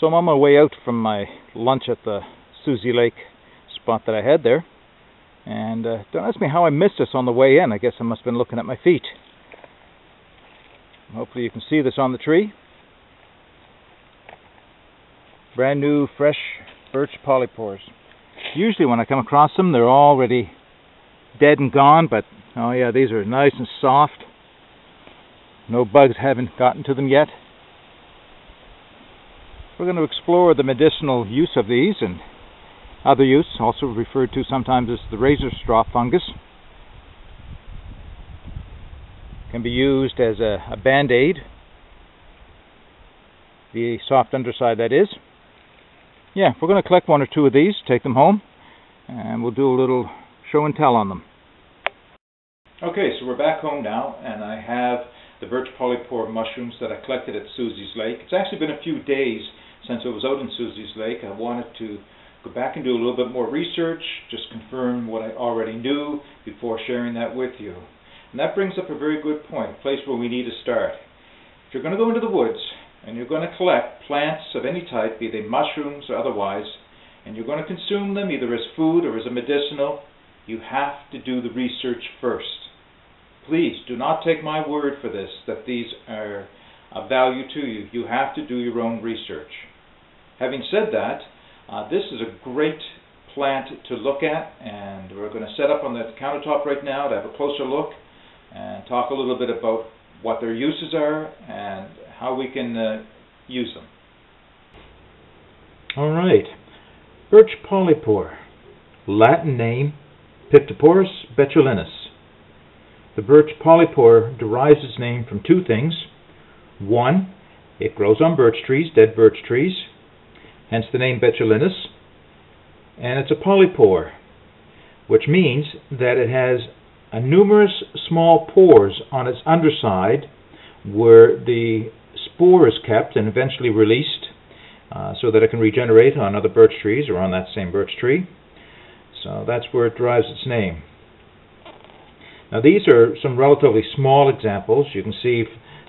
So I'm on my way out from my lunch at the Susie Lake spot that I had there. And uh, don't ask me how I missed this on the way in. I guess I must have been looking at my feet. Hopefully you can see this on the tree. Brand new, fresh birch polypores. Usually when I come across them, they're already dead and gone, but oh yeah, these are nice and soft. No bugs haven't gotten to them yet. We're going to explore the medicinal use of these and other use, also referred to sometimes as the razor strop fungus. Can be used as a, a band-aid, the soft underside that is. Yeah, we're going to collect one or two of these, take them home, and we'll do a little show and tell on them. Okay, so we're back home now, and I have the birch polypore mushrooms that I collected at Susie's Lake. It's actually been a few days since it was out in Susie's Lake, I wanted to go back and do a little bit more research, just confirm what I already knew before sharing that with you. And that brings up a very good point, a place where we need to start. If you're going to go into the woods and you're going to collect plants of any type, be they mushrooms or otherwise, and you're going to consume them either as food or as a medicinal, you have to do the research first. Please do not take my word for this that these are of value to you. You have to do your own research. Having said that, uh, this is a great plant to look at and we're going to set up on the countertop right now to have a closer look and talk a little bit about what their uses are and how we can uh, use them. All right. Birch polypore, Latin name Piptoporus betulinus. The birch polypore derives its name from two things. One, it grows on birch trees, dead birch trees, hence the name betulinus, and it's a polypore, which means that it has a numerous small pores on its underside where the spore is kept and eventually released uh, so that it can regenerate on other birch trees or on that same birch tree. So that's where it derives its name. Now these are some relatively small examples. You can see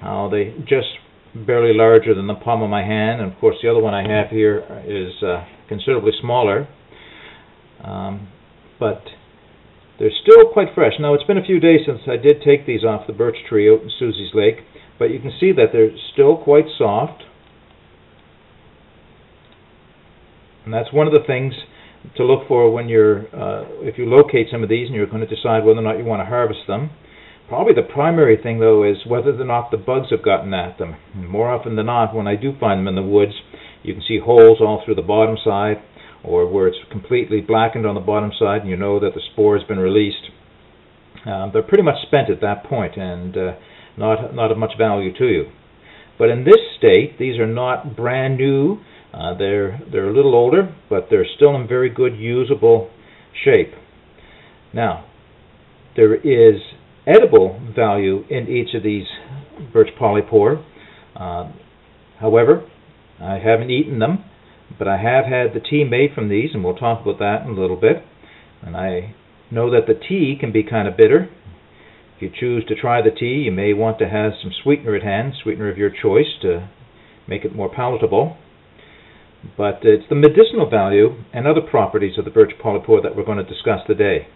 how they just barely larger than the palm of my hand, and of course the other one I have here is uh, considerably smaller. Um, but they're still quite fresh. Now it's been a few days since I did take these off the birch tree out in Susie's Lake, but you can see that they're still quite soft. And that's one of the things to look for when you're, uh, if you locate some of these and you're going to decide whether or not you want to harvest them. Probably the primary thing, though, is whether or not the bugs have gotten at them. And more often than not, when I do find them in the woods, you can see holes all through the bottom side, or where it's completely blackened on the bottom side, and you know that the spore has been released. Uh, they're pretty much spent at that point, and uh, not not of much value to you. But in this state, these are not brand new. Uh, they're they're a little older, but they're still in very good usable shape. Now, there is edible value in each of these birch polypore. Uh, however, I haven't eaten them, but I have had the tea made from these, and we'll talk about that in a little bit. And I know that the tea can be kind of bitter. If you choose to try the tea, you may want to have some sweetener at hand, sweetener of your choice to make it more palatable. But it's the medicinal value and other properties of the birch polypore that we're going to discuss today.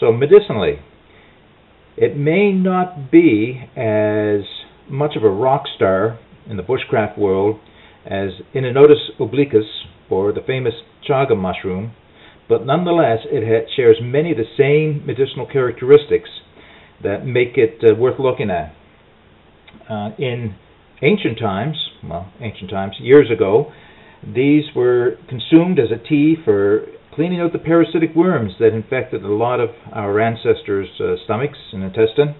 So medicinally, it may not be as much of a rock star in the bushcraft world as Inonotus obliquus or the famous chaga mushroom, but nonetheless it shares many of the same medicinal characteristics that make it uh, worth looking at. Uh, in ancient times, well, ancient times, years ago, these were consumed as a tea for cleaning out the parasitic worms that infected a lot of our ancestors' uh, stomachs and intestine.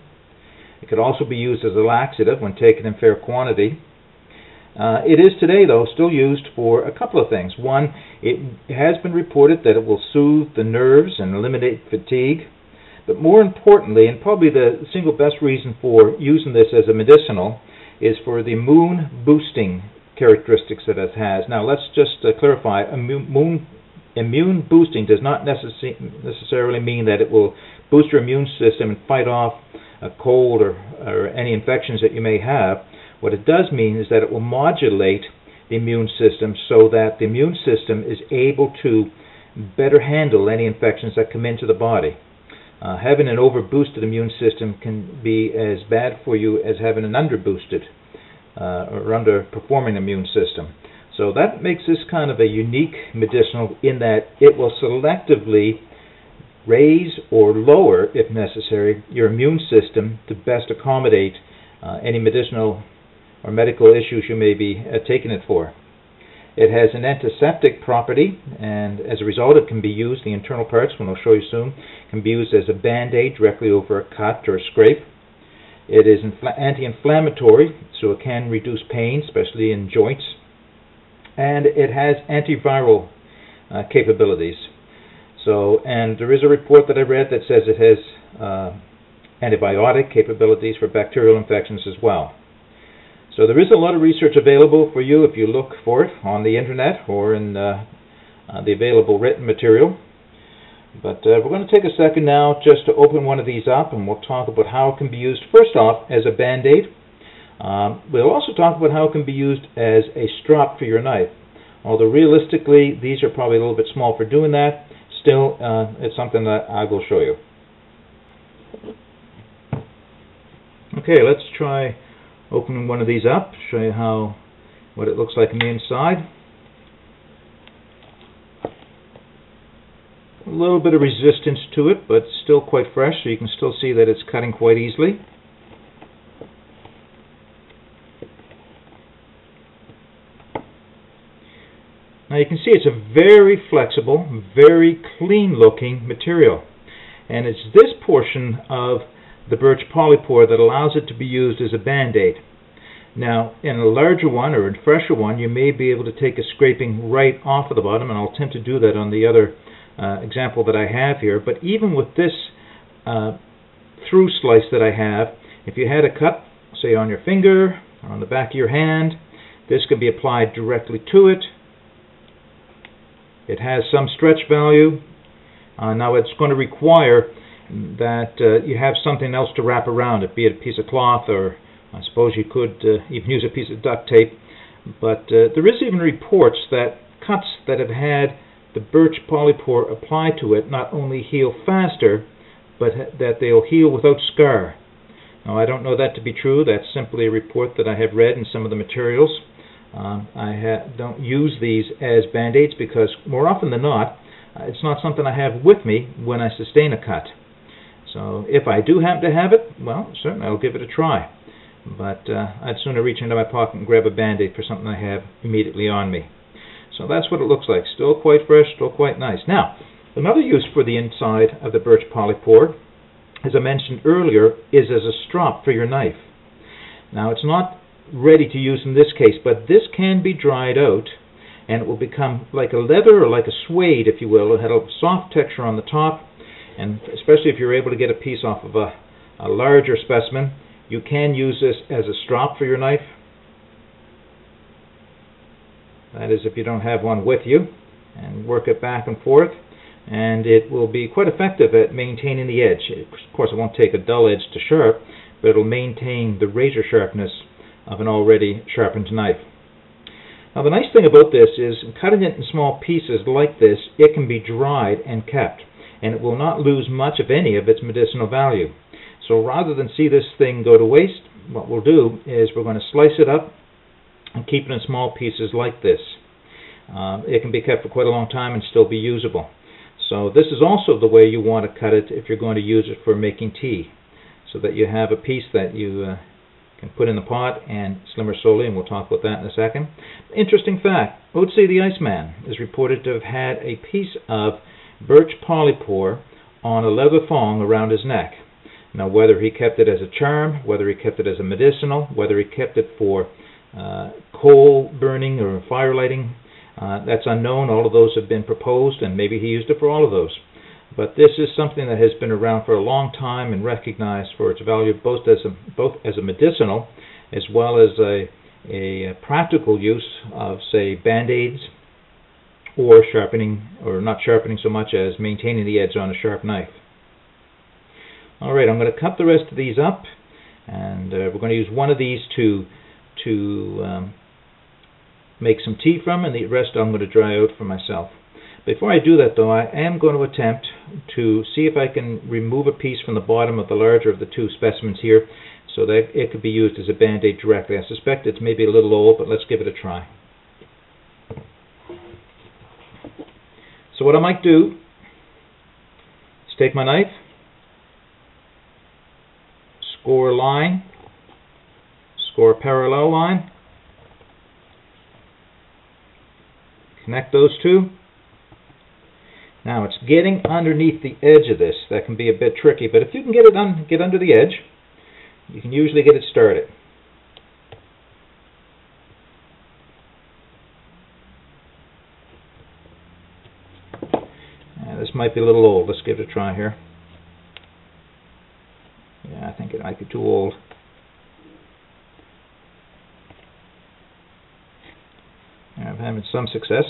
It could also be used as a laxative when taken in fair quantity. Uh, it is today, though, still used for a couple of things. One, it has been reported that it will soothe the nerves and eliminate fatigue. But more importantly, and probably the single best reason for using this as a medicinal, is for the immune boosting characteristics that it has. Now, let's just uh, clarify. Immune immune boosting does not necess necessarily mean that it will boost your immune system and fight off a cold or, or any infections that you may have. What it does mean is that it will modulate the the immune system so that the immune system is able to better handle any infections that come into the body. Uh, having an overboosted immune system can be as bad for you as having an underboosted uh, or underperforming immune system. So that makes this kind of a unique medicinal in that it will selectively raise or lower, if necessary, your immune system to best accommodate uh, any medicinal or medical issues you may be uh, taking it for. It has an antiseptic property, and as a result, it can be used, the internal parts, when I'll show you soon, can be used as a band-aid directly over a cut or a scrape. It is anti-inflammatory, so it can reduce pain, especially in joints. And it has antiviral uh, capabilities. So, and there is a report that I read that says it has uh, antibiotic capabilities for bacterial infections as well. So there is a lot of research available for you if you look for it on the internet or in uh, uh, the available written material. But uh, we're going to take a second now just to open one of these up and we'll talk about how it can be used first off as a band-aid. Um, we'll also talk about how it can be used as a strop for your knife. Although realistically these are probably a little bit small for doing that, still uh, it's something that I will show you. Okay, let's try opening one of these up, show you how what it looks like on the inside. A little bit of resistance to it, but still quite fresh, so you can still see that it's cutting quite easily. Now you can see it's a very flexible, very clean looking material. And it's this portion of the birch polypore that allows it to be used as a band-aid. Now, in a larger one or a fresher one, you may be able to take a scraping right off of the bottom, and I'll attempt to do that on the other uh, example that I have here. But even with this uh, through slice that I have, if you had a cut, say on your finger or on the back of your hand, this can be applied directly to it. It has some stretch value. Uh, now it's going to require that uh, you have something else to wrap around it, be it a piece of cloth or I suppose you could uh, even use a piece of duct tape. But uh, there is even reports that cuts that have had the birch polypore applied to it not only heal faster, but that they'll heal without scar. Now I don't know that to be true. That's simply a report that I have read in some of the materials. Um, I don't use these as band-aids because more often than not, uh, it's not something I have with me when I sustain a cut. So if I do happen to have it, well, certainly I'll give it a try. But uh, I'd sooner reach into my pocket and grab a band-aid for something I have immediately on me. So that's what it looks like. Still quite fresh, still quite nice. Now, another use for the inside of the birch polypore, as I mentioned earlier, is as a strop for your knife. Now, it's not ready to use in this case, but this can be dried out and it will become like a leather or like a suede, if you will. It'll have a soft texture on the top and especially if you're able to get a piece off of a, a larger specimen, you can use this as a strop for your knife. That is if you don't have one with you, and work it back and forth, and it will be quite effective at maintaining the edge. Of course, it won't take a dull edge to sharp, but it'll maintain the razor sharpness of an already sharpened knife. Now the nice thing about this is cutting it in small pieces like this, it can be dried and kept and it will not lose much of any of its medicinal value. So rather than see this thing go to waste, what we'll do is we're going to slice it up and keep it in small pieces like this. Uh, it can be kept for quite a long time and still be usable. So this is also the way you want to cut it if you're going to use it for making tea, so that you have a piece that you uh, put in the pot and slimmer slowly, and we'll talk about that in a second. Interesting fact, Otzi the Iceman is reported to have had a piece of birch polypore on a leather thong around his neck. Now, whether he kept it as a charm, whether he kept it as a medicinal, whether he kept it for uh, coal burning or fire lighting, uh, that's unknown. All of those have been proposed, and maybe he used it for all of those. But this is something that has been around for a long time and recognized for its value both as a, both as a medicinal as well as a, a practical use of, say, band-aids or sharpening, or not sharpening so much as maintaining the edge on a sharp knife. Alright, I'm going to cut the rest of these up, and uh, we're going to use one of these to, to um, make some tea from, and the rest I'm going to dry out for myself. Before I do that though, I am going to attempt to see if I can remove a piece from the bottom of the larger of the two specimens here so that it could be used as a band-aid directly. I suspect it's maybe a little old, but let's give it a try. So what I might do is take my knife, score a line, score a parallel line, connect those two, now it's getting underneath the edge of this that can be a bit tricky, but if you can get it un get under the edge, you can usually get it started. Uh, this might be a little old. Let's give it a try here. Yeah, I think it might be too old. I'm having some success.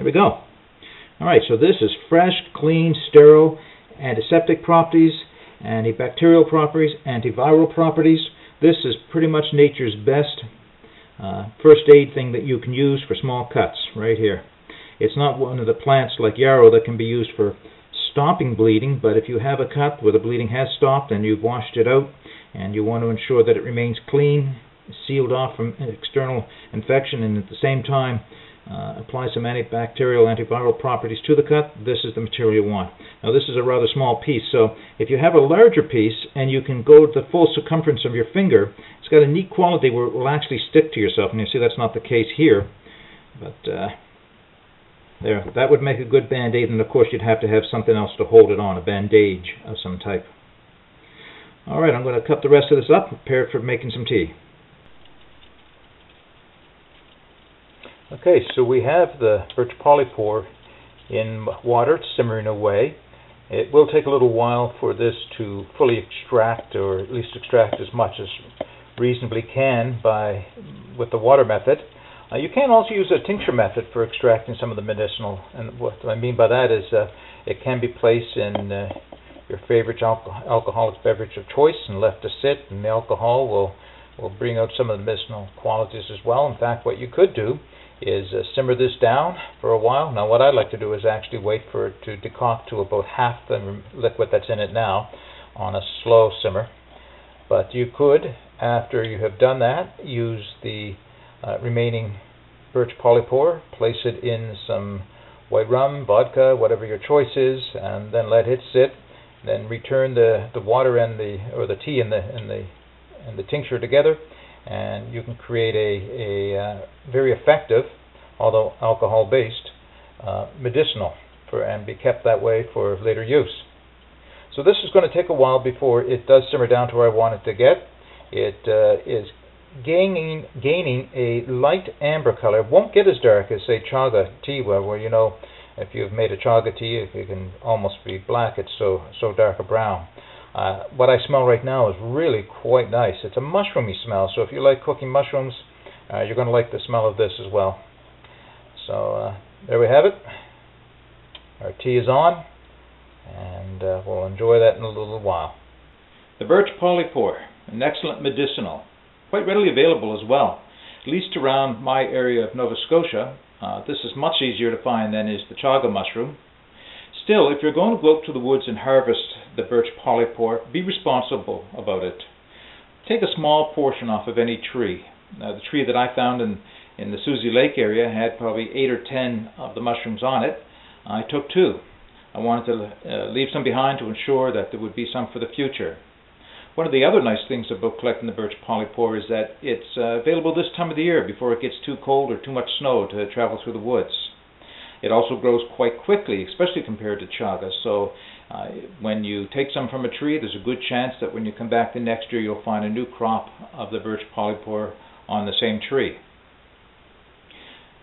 There we go. Alright, so this is fresh, clean, sterile, antiseptic properties, antibacterial properties, antiviral properties. This is pretty much nature's best uh, first aid thing that you can use for small cuts right here. It's not one of the plants like yarrow that can be used for stopping bleeding, but if you have a cut where the bleeding has stopped and you've washed it out and you want to ensure that it remains clean, sealed off from external infection, and at the same time uh, apply some antibacterial, antiviral properties to the cut, this is the material you want. Now this is a rather small piece, so if you have a larger piece and you can go to the full circumference of your finger, it's got a neat quality where it will actually stick to yourself, and you see that's not the case here. But uh, there, that would make a good band-aid, and of course you'd have to have something else to hold it on, a bandage of some type. Alright, I'm going to cut the rest of this up, prepare it for making some tea. Okay, so we have the birch polypore in water simmering away. It will take a little while for this to fully extract, or at least extract as much as reasonably can by with the water method. Uh, you can also use a tincture method for extracting some of the medicinal, and what I mean by that is uh, it can be placed in uh, your favorite alco alcoholic beverage of choice and left to sit, and the alcohol will will bring out some of the medicinal qualities as well. In fact, what you could do is uh, simmer this down for a while. Now what I'd like to do is actually wait for it to decoct to about half the liquid that's in it now on a slow simmer. But you could, after you have done that, use the uh, remaining birch polypore, place it in some white rum, vodka, whatever your choice is, and then let it sit. Then return the, the water and the or the tea and the and the and the tincture together and you can create a, a uh, very effective, although alcohol-based, uh, medicinal for and be kept that way for later use. So this is going to take a while before it does simmer down to where I want it to get. It uh, is gaining gaining a light amber color. It won't get as dark as say chaga tea, where, where you know if you've made a chaga tea, it can almost be black. It's so so dark a brown. Uh, what I smell right now is really quite nice. It's a mushroomy smell, so if you like cooking mushrooms, uh, you're going to like the smell of this as well. So uh, there we have it. Our tea is on, and uh, we'll enjoy that in a little while. The birch polypore, an excellent medicinal, quite readily available as well. At least around my area of Nova Scotia, uh, this is much easier to find than is the chaga mushroom. Still, if you're going to go up to the woods and harvest the birch polypore, be responsible about it. Take a small portion off of any tree. Now, the tree that I found in, in the Susie Lake area had probably 8 or 10 of the mushrooms on it. I took two. I wanted to uh, leave some behind to ensure that there would be some for the future. One of the other nice things about collecting the birch polypore is that it's uh, available this time of the year before it gets too cold or too much snow to travel through the woods. It also grows quite quickly, especially compared to chaga. So uh, when you take some from a tree, there's a good chance that when you come back the next year, you'll find a new crop of the birch polypore on the same tree.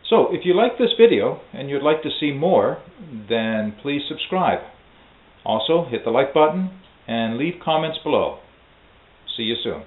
So if you like this video and you'd like to see more, then please subscribe. Also, hit the like button and leave comments below. See you soon.